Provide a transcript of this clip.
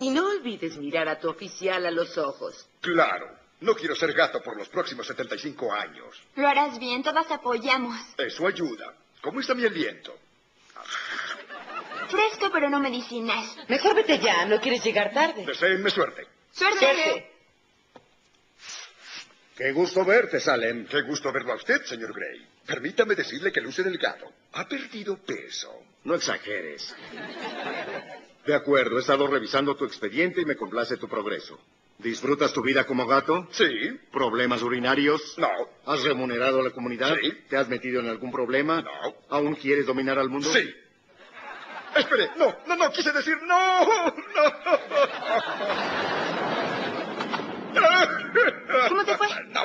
Y no olvides mirar a tu oficial a los ojos. Claro. No quiero ser gato por los próximos 75 años. Lo harás bien, todas apoyamos. Eso ayuda. ¿Cómo está mi aliento? Fresco pero no medicinal. Mejor vete ya, no quieres llegar tarde. Deseenme suerte. Suerte. Suerte. Qué gusto verte, Salem. Qué gusto verlo a usted, señor Gray. Permítame decirle que luce delgado. Ha perdido peso. No exageres. De acuerdo, he estado revisando tu expediente y me complace tu progreso. ¿Disfrutas tu vida como gato? Sí. ¿Problemas urinarios? No. ¿Has remunerado a la comunidad? Sí. ¿Te has metido en algún problema? No. ¿Aún quieres dominar al mundo? Sí. Espere, no, no, no, quise decir no, no. ¿Cómo te fue? No.